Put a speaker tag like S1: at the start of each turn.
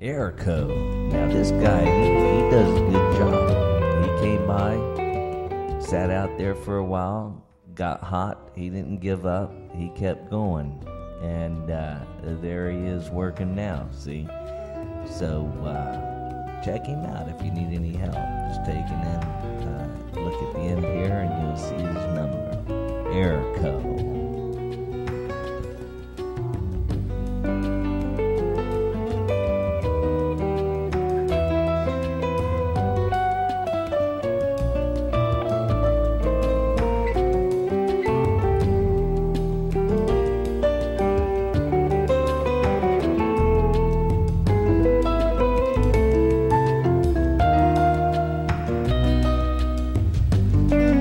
S1: Airco, Now this guy, he, he does a good job. He came by, sat out there for a while, got hot. He didn't give up. He kept going, and uh, there he is working now. See, so uh, check him out if you need any help. Just take him in, uh, look at the end here, and you'll see his number. Airco.